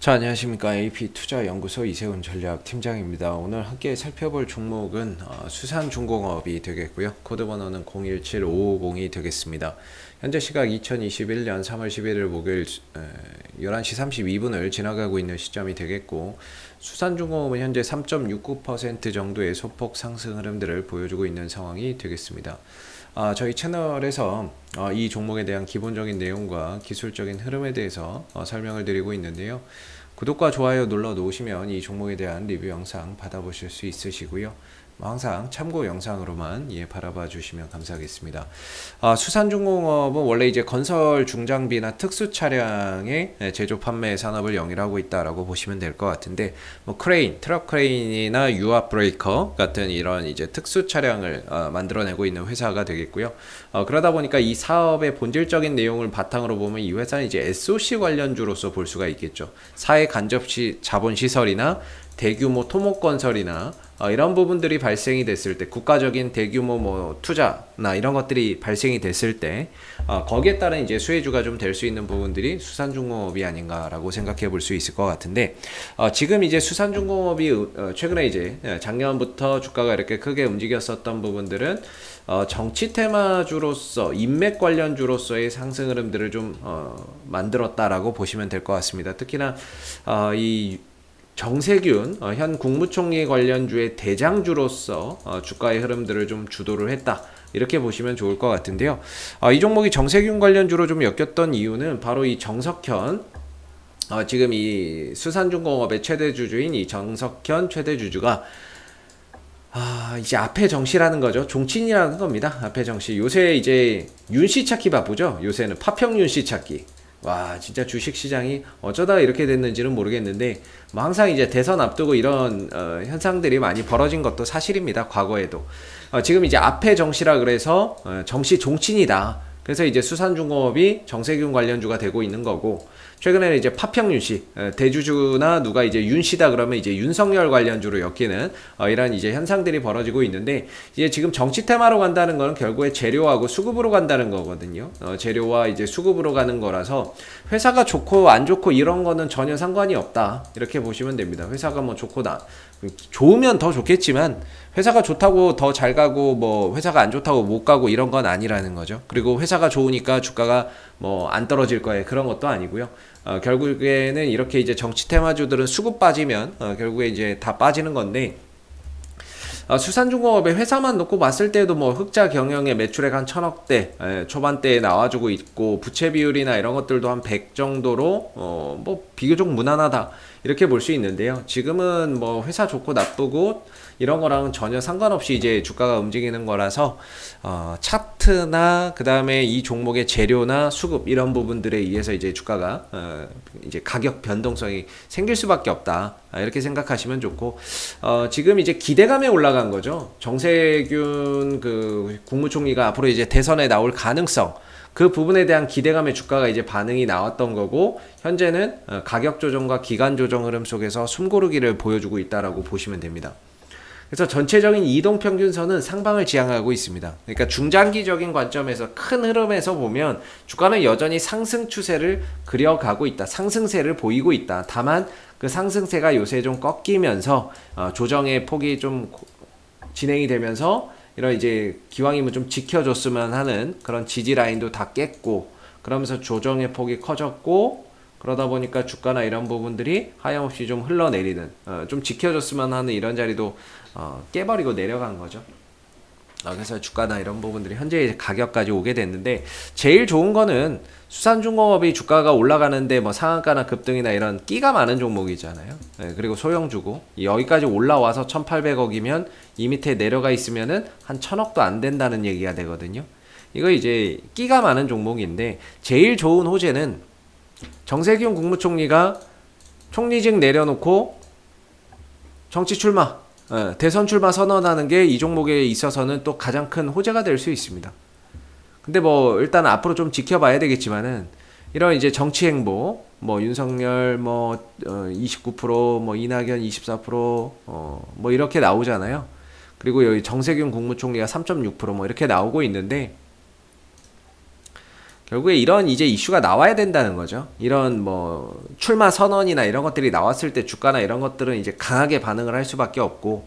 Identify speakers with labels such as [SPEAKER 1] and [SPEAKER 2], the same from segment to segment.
[SPEAKER 1] 자, 안녕하십니까. AP투자연구소 이세훈 전략팀장입니다. 오늘 함께 살펴볼 종목은 어, 수산중공업이 되겠고요. 코드 번호는 017550이 되겠습니다. 현재 시각 2021년 3월 11일 목요일 에, 11시 32분을 지나가고 있는 시점이 되겠고 수산중공업은 현재 3.69% 정도의 소폭 상승 흐름들을 보여주고 있는 상황이 되겠습니다. 아, 저희 채널에서 어, 이 종목에 대한 기본적인 내용과 기술적인 흐름에 대해서 어, 설명을 드리고 있는데요. 구독과 좋아요 눌러 놓으시면 이 종목에 대한 리뷰 영상 받아보실 수 있으시고요. 항상 참고 영상으로만 예, 바라봐 주시면 감사하겠습니다. 아, 수산중공업은 원래 이제 건설 중장비나 특수 차량의 예, 제조 판매 산업을 영위하고 있다라고 보시면 될 것 같은데 뭐 크레인, 트럭 크레인이나 유압 브레이커 같은 이런 이제 특수 차량을 어, 만들어내고 있는 회사가 되겠고요. 어, 그러다 보니까 이 사업의 본질적인 내용을 바탕으로 보면 이 회사는 이제 SOC 관련주로서 볼 수가 있겠죠. 사회 간접시 자본 시설이나 대규모 토목 건설이나 어, 이런 부분들이 발생이 됐을 때 국가적인 대규모 뭐 투자나 이런 것들이 발생이 됐을 때 어, 거기에 따른 이제 수혜주가 좀 될 수 있는 부분들이 수산중공업이 아닌가라고 생각해 볼 수 있을 것 같은데 어, 지금 이제 수산중공업이 어, 최근에 이제 예, 작년부터 주가가 이렇게 크게 움직였었던 부분들은 어, 정치 테마주로서 인맥 관련주로서의 상승 흐름들을 좀 어, 만들었다라고 보시면 될 것 같습니다. 특히나 어, 이 정세균 어, 현 국무총리 관련주의 대장주로서 어, 주가의 흐름들을 좀 주도를 했다. 이렇게 보시면 좋을 것 같은데요. 어, 이 종목이 정세균 관련주로 좀 엮였던 이유는 바로 이 정석현 어, 지금 이 수산중공업의 최대 주주인 이 정석현 최대 주주가 아, 이제 앞에 정시라는 거죠. 종친이라는 겁니다. 앞에 정시. 요새 이제 윤씨 찾기 바쁘죠. 요새는 파평 윤씨 찾기. 와 진짜 주식 시장이 어쩌다 이렇게 됐는지는 모르겠는데 뭐 항상 이제 대선 앞두고 이런 어, 현상들이 많이 벌어진 것도 사실입니다 과거에도. 어, 지금 이제 앞에 정시라 그래서 어, 정시 종친이다. 그래서 이제 수산중공업이 정세균 관련주가 되고 있는 거고 최근에는 이제 파평윤 씨 대주주나 누가 이제 윤 씨다 그러면 이제 윤석열 관련주로 엮이는 어, 이런 이제 현상들이 벌어지고 있는데 이제 지금 정치 테마로 간다는 거는 결국에 재료하고 수급으로 간다는 거거든요. 어, 재료와 이제 수급으로 가는 거라서 회사가 좋고 안 좋고 이런 거는 전혀 상관이 없다 이렇게 보시면 됩니다. 회사가 뭐 좋고 나 좋으면 더 좋겠지만 회사가 좋다고 더 잘 가고 뭐 회사가 안 좋다고 못 가고 이런 건 아니라는 거죠. 그리고 회사가 좋으니까 주가가 뭐 안 떨어질 거예요. 그런 것도 아니고요. 어, 결국에는 이렇게 이제 정치 테마주들은 수급 빠지면 어, 결국에 이제 다 빠지는 건데 어, 수산중공업의 회사만 놓고 봤을 때도 뭐 흑자 경영의 매출액 한 천억대 예, 초반대에 나와주고 있고 부채 비율이나 이런 것들도 한100 정도로 어, 뭐 비교적 무난하다 이렇게 볼 수 있는데요. 지금은 뭐 회사 좋고 나쁘고 이런 거랑은 전혀 상관없이 이제 주가가 움직이는 거라서 어, 차트나 그 다음에 이 종목의 재료나 수급 이런 부분들에 의해서 이제 주가가 어, 이제 가격 변동성이 생길 수밖에 없다 아, 이렇게 생각하시면 좋고 어, 지금 이제 기대감에 올라간 거죠. 정세균 그 국무총리가 앞으로 이제 대선에 나올 가능성 그 부분에 대한 기대감의 주가가 이제 반응이 나왔던 거고 현재는 어, 가격 조정과 기간 조정 흐름 속에서 숨고르기를 보여주고 있다라고 보시면 됩니다. 그래서 전체적인 이동 평균선은 상방을 지향하고 있습니다. 그러니까 중장기적인 관점에서 큰 흐름에서 보면 주가는 여전히 상승 추세를 그려가고 있다. 상승세를 보이고 있다. 다만 그 상승세가 요새 좀 꺾이면서 어, 조정의 폭이 좀 진행이 되면서 이런 이제 기왕이면 좀 지켜줬으면 하는 그런 지지 라인도 다 깼고 그러면서 조정의 폭이 커졌고 그러다 보니까 주가나 이런 부분들이 하염없이 좀 흘러내리는 어, 좀 지켜줬으면 하는 이런 자리도 어, 깨버리고 내려간 거죠. 어, 그래서 주가나 이런 부분들이 현재 가격까지 오게 됐는데 제일 좋은 거는 수산중공업이 주가가 올라가는데 뭐 상한가나 급등이나 이런 끼가 많은 종목이잖아요. 네, 그리고 소형주고 여기까지 올라와서 1,800억이면 이 밑에 내려가 있으면은 한 1,000억도 안 된다는 얘기가 되거든요. 이거 이제 끼가 많은 종목인데 제일 좋은 호재는 정세균 국무총리가 총리직 내려놓고 정치 출마, 예, 대선 출마 선언하는 게 이 종목에 있어서는 또 가장 큰 호재가 될 수 있습니다. 근데 뭐 일단 앞으로 좀 지켜봐야 되겠지만은 이런 이제 정치 행보, 뭐 윤석열 뭐 29%뭐 어, 이낙연 24%어뭐 이렇게 나오잖아요. 그리고 여기 정세균 국무총리가 3.6%뭐 이렇게 나오고 있는데 결국에 이런 이제 이슈가 나와야 된다는 거죠. 이런 뭐 출마 선언이나 이런 것들이 나왔을 때 주가나 이런 것들은 이제 강하게 반응을 할 수밖에 없고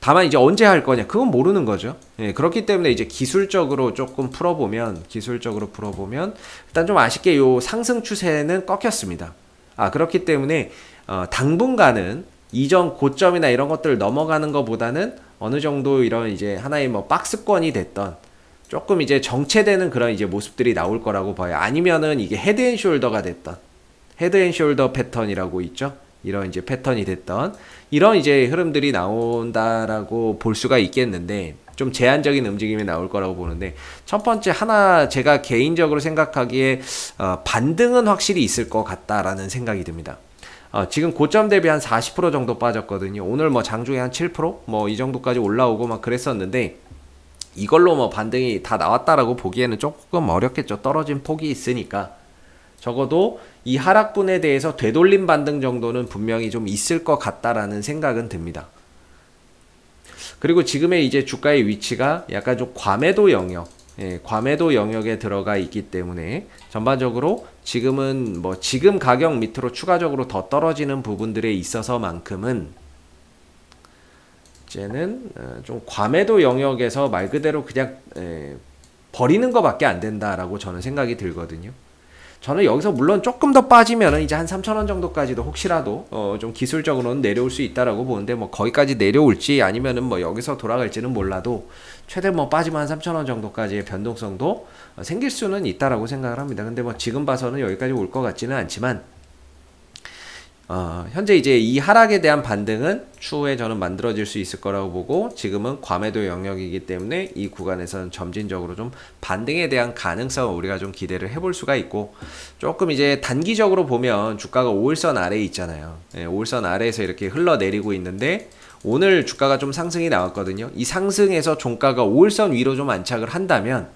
[SPEAKER 1] 다만 이제 언제 할 거냐 그건 모르는 거죠. 예, 그렇기 때문에 이제 기술적으로 조금 풀어보면 기술적으로 풀어보면 일단 좀 아쉽게 요 상승 추세는 꺾였습니다. 아 그렇기 때문에 어, 당분간은 이전 고점이나 이런 것들을 넘어가는 것보다는 어느 정도 이런 이제 하나의 뭐 박스권이 됐던 조금 이제 정체되는 그런 이제 모습들이 나올 거라고 봐요. 아니면은 이게 헤드앤숄더가 됐던 헤드앤숄더 패턴이라고 있죠. 이런 이제 패턴이 됐던 이런 이제 흐름들이 나온다라고 볼 수가 있겠는데 좀 제한적인 움직임이 나올 거라고 보는데 첫 번째 하나 제가 개인적으로 생각하기에 어, 반등은 확실히 있을 것 같다라는 생각이 듭니다. 어, 지금 고점 대비 한 40% 정도 빠졌거든요. 오늘 뭐 장중에 한 7%뭐 이 정도까지 올라오고 막 그랬었는데 이걸로 뭐 반등이 다 나왔다라고 보기에는 조금 어렵겠죠. 떨어진 폭이 있으니까. 적어도 이 하락분에 대해서 되돌림 반등 정도는 분명히 좀 있을 것 같다라는 생각은 듭니다. 그리고 지금의 이제 주가의 위치가 약간 좀 과매도 영역, 예, 과매도 영역에 들어가 있기 때문에 전반적으로 지금은 뭐 지금 가격 밑으로 추가적으로 더 떨어지는 부분들에 있어서만큼은 이제는 어, 좀 과매도 영역에서 말 그대로 그냥 에, 버리는 것밖에 안 된다라고 저는 생각이 들거든요. 저는 여기서 물론 조금 더 빠지면은 이제 한 3천원 정도까지도 혹시라도 어 좀 기술적으로는 내려올 수 있다라고 보는데 뭐 거기까지 내려올지 아니면은 뭐 여기서 돌아갈지는 몰라도 최대 뭐 빠지면 한 3천원 정도까지의 변동성도 어, 생길 수는 있다라고 생각을 합니다. 근데 뭐 지금 봐서는 여기까지 올 것 같지는 않지만 어, 현재 이제 이 하락에 대한 반등은 추후에 저는 만들어질 수 있을 거라고 보고 지금은 과매도 영역이기 때문에 이 구간에서는 점진적으로 좀 반등에 대한 가능성을 우리가 좀 기대를 해볼 수가 있고 조금 이제 단기적으로 보면 주가가 5일선 아래에 있잖아요. 네, 5일선 아래에서 이렇게 흘러내리고 있는데 오늘 주가가 좀 상승이 나왔거든요. 이 상승에서 종가가 5일선 위로 좀 안착을 한다면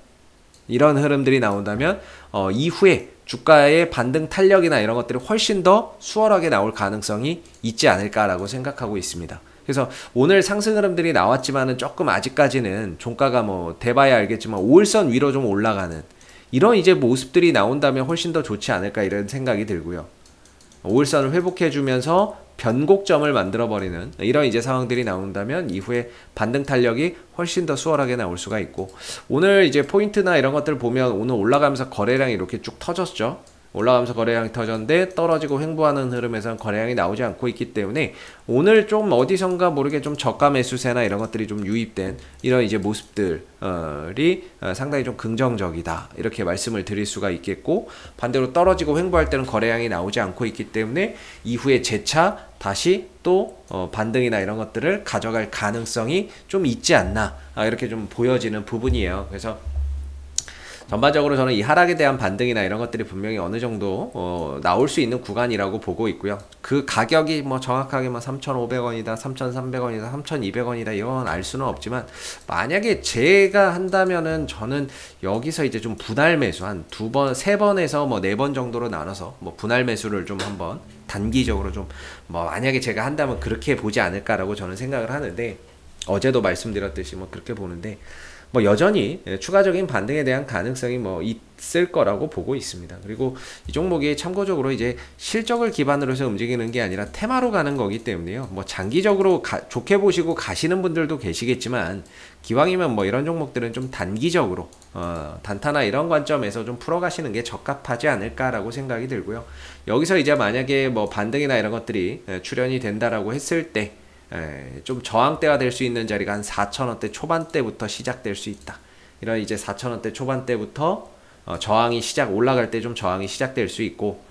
[SPEAKER 1] 이런 흐름들이 나온다면 어, 이후에 주가의 반등 탄력이나 이런 것들이 훨씬 더 수월하게 나올 가능성이 있지 않을까라고 생각하고 있습니다. 그래서 오늘 상승 흐름들이 나왔지만은 조금 아직까지는 종가가 뭐 대봐야 알겠지만 5일선 위로 좀 올라가는 이런 이제 모습들이 나온다면 훨씬 더 좋지 않을까 이런 생각이 들고요. 5일선을 회복해 주면서 변곡점을 만들어 버리는 이런 이제 상황들이 나온다면 이후에 반등 탄력이 훨씬 더 수월하게 나올 수가 있고 오늘 이제 포인트나 이런 것들 보면 오늘 올라가면서 거래량이 이렇게 쭉 터졌죠. 올라가면서 거래량이 터졌는데 떨어지고 횡보하는 흐름에서는 거래량이 나오지 않고 있기 때문에 오늘 좀 어디선가 모르게 좀 저가 매수세나 이런 것들이 좀 유입된 이런 이제 모습들이 어, 상당히 좀 긍정적이다 이렇게 말씀을 드릴 수가 있겠고 반대로 떨어지고 횡보할 때는 거래량이 나오지 않고 있기 때문에 이후에 재차 다시 또 어, 반등이나 이런 것들을 가져갈 가능성이 좀 있지 않나 아, 이렇게 좀 보여지는 부분이에요. 그래서 전반적으로 저는 이 하락에 대한 반등이나 이런 것들이 분명히 어느 정도 어, 나올 수 있는 구간이라고 보고 있고요. 그 가격이 뭐 정확하게 뭐 3,500원이다, 3,300원이다, 3,200원이다 이건 알 수는 없지만 만약에 제가 한다면은 저는 여기서 이제 좀 분할 매수 한 두 번, 세 번에서 뭐 네 번 정도로 나눠서 뭐 분할 매수를 좀 한번 단기적으로 좀 뭐 만약에 제가 한다면 그렇게 보지 않을까라고 저는 생각을 하는데 어제도 말씀드렸듯이 뭐 그렇게 보는데 뭐 여전히 예, 추가적인 반등에 대한 가능성이 뭐 있을 거라고 보고 있습니다. 그리고 이 종목이 참고적으로 이제 실적을 기반으로 해서 움직이는 게 아니라 테마로 가는 거기 때문에요. 뭐 장기적으로 가, 좋게 보시고 가시는 분들도 계시겠지만 기왕이면 뭐 이런 종목들은 좀 단기적으로 어, 단타나 이런 관점에서 좀 풀어가시는 게 적합하지 않을까라고 생각이 들고요. 여기서 이제 만약에 뭐 반등이나 이런 것들이 예, 출현이 된다라고 했을 때 예, 좀 저항대가 될 수 있는 자리가 한 4천원대 초반대부터 시작될 수 있다. 이런 이제 4천원대 초반대부터 어, 저항이 시작 올라갈 때 좀 저항이 시작될 수 있고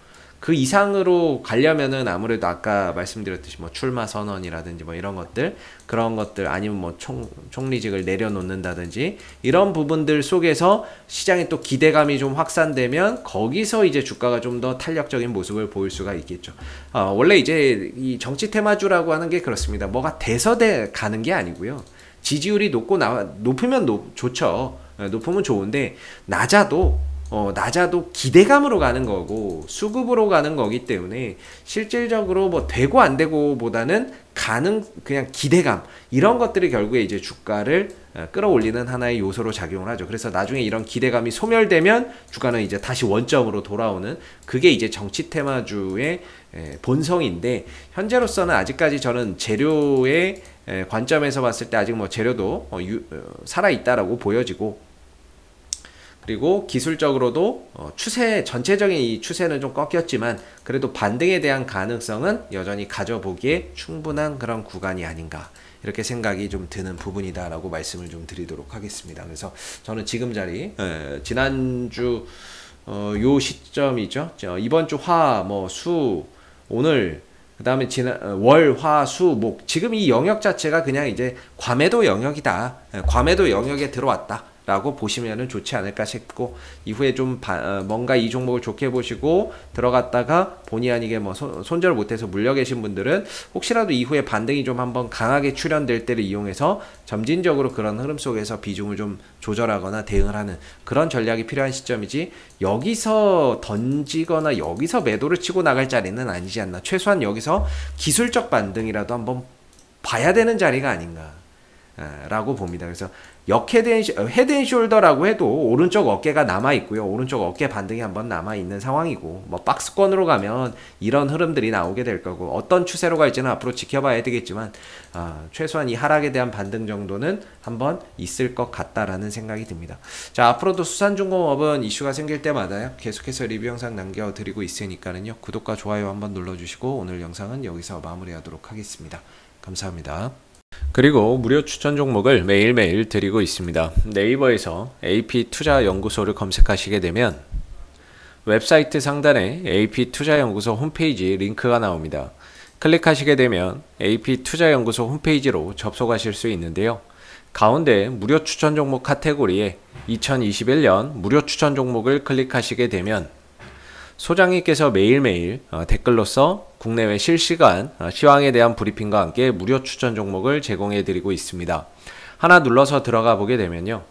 [SPEAKER 1] 그 이상으로 가려면은 아무래도 아까 말씀드렸듯이 뭐 출마 선언이라든지 뭐 이런 것들 그런 것들 아니면 뭐 총, 총리직을 내려놓는다든지 이런 부분들 속에서 시장에 또 기대감이 좀 확산되면 거기서 이제 주가가 좀 더 탄력적인 모습을 보일 수가 있겠죠. 어, 원래 이제 이 정치 테마주라고 하는 게 그렇습니다. 뭐가 돼 가는 게 아니고요. 지지율이 높고 나 높으면 높, 좋죠. 예, 높으면 좋은데 낮아도 어, 낮아도 기대감으로 가는 거고 수급으로 가는 거기 때문에 실질적으로 뭐 되고 안 되고보다는 가능 그냥 기대감 이런 것들이 결국에 이제 주가를 어, 끌어올리는 하나의 요소로 작용을 하죠. 그래서 나중에 이런 기대감이 소멸되면 주가는 이제 다시 원점으로 돌아오는 그게 이제 정치 테마주의 본성인데 현재로서는 아직까지 저는 재료의 관점에서 봤을 때 아직 뭐 재료도 어, 어, 살아 있다라고 보여지고 그리고 기술적으로도 어, 추세 전체적인 이 추세는 좀 꺾였지만 그래도 반등에 대한 가능성은 여전히 가져보기에 충분한 그런 구간이 아닌가 이렇게 생각이 좀 드는 부분이다라고 말씀을 좀 드리도록 하겠습니다. 그래서 저는 지금 자리 에, 지난주 어, 요 시점이죠. 이번 주 화 뭐 수 오늘 그 다음에 지난 어, 월, 화, 수, 목 지금 이 영역 자체가 그냥 이제 과매도 영역이다. 과매도 영역에 들어왔다. 라고 보시면 좋지 않을까 싶고 이후에 좀 바, 어, 뭔가 이 종목을 좋게 보시고 들어갔다가 본의 아니게 뭐 손, 손절 못해서 물려 계신 분들은 혹시라도 이후에 반등이 좀 한번 강하게 출현될 때를 이용해서 점진적으로 그런 흐름 속에서 비중을 좀 조절하거나 대응을 하는 그런 전략이 필요한 시점이지 여기서 던지거나 여기서 매도를 치고 나갈 자리는 아니지 않나 최소한 여기서 기술적 반등이라도 한번 봐야 되는 자리가 아닌가 라고 봅니다. 그래서 역헤드앤 헤드앤숄더라고 해도 오른쪽 어깨가 남아 있고요. 오른쪽 어깨 반등이 한번 남아 있는 상황이고 뭐 박스권으로 가면 이런 흐름들이 나오게 될 거고 어떤 추세로 갈지는 앞으로 지켜봐야 되겠지만 아, 최소한 이 하락에 대한 반등 정도는 한번 있을 것 같다라는 생각이 듭니다. 자 앞으로도 수산중공업은 이슈가 생길 때마다 계속해서 리뷰 영상 남겨드리고 있으니까는요 구독과 좋아요 한번 눌러주시고 오늘 영상은 여기서 마무리하도록 하겠습니다. 감사합니다. 그리고 무료 추천 종목을 매일매일 드리고 있습니다. 네이버에서 AP 투자 연구소를 검색하시게 되면 웹사이트 상단에 AP 투자 연구소 홈페이지 링크가 나옵니다. 클릭하시게 되면 AP 투자 연구소 홈페이지로 접속하실 수 있는데요. 가운데 무료 추천 종목 카테고리에 2021년 무료 추천 종목을 클릭하시게 되면 소장님께서 매일매일 어, 댓글로서 국내외 실시간 어, 시황에 대한 브리핑과 함께 무료 추천 종목을 제공해 드리고 있습니다. 하나 눌러서 들어가 보게 되면요.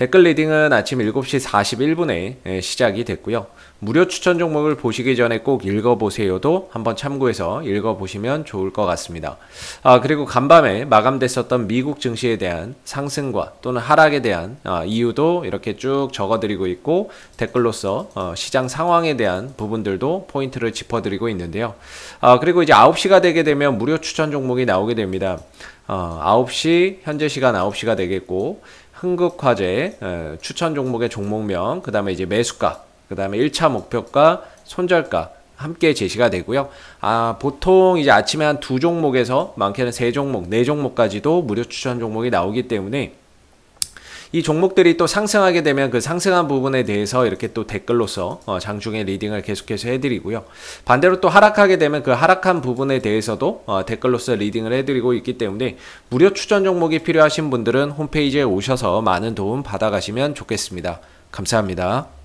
[SPEAKER 1] 댓글 leading은 아침 7시 41분에 시작이 됐고요. 무료 추천 종목을 보시기 전에 꼭 읽어보세요도 한번 참고해서 읽어보시면 좋을 것 같습니다. 아, 그리고 간밤에 마감됐었던 미국 증시에 대한 상승과 또는 하락에 대한 아, 이유도 이렇게 쭉 적어드리고 있고 댓글로서 어, 시장 상황에 대한 부분들도 포인트를 짚어드리고 있는데요. 아, 그리고 이제 9시가 되게 되면 무료 추천 종목이 나오게 됩니다. 어, 9시, 현재 시간 9시가 되겠고, 흥국화재 추천 종목의 종목명, 그 다음에 이제 매수가, 그 다음에 1차 목표가, 손절가 함께 제시가 되고요. 아, 보통 이제 아침에 한 두 종목에서 많게는 세 종목, 네 종목까지도 무료 추천 종목이 나오기 때문에 이 종목들이 또 상승하게 되면 그 상승한 부분에 대해서 이렇게 또 댓글로서 어, 장중에 리딩을 계속해서 해드리고요. 반대로 또 하락하게 되면 그 하락한 부분에 대해서도 어, 댓글로서 리딩을 해드리고 있기 때문에 무료 추천 종목이 필요하신 분들은 홈페이지에 오셔서 많은 도움 받아가시면 좋겠습니다. 감사합니다.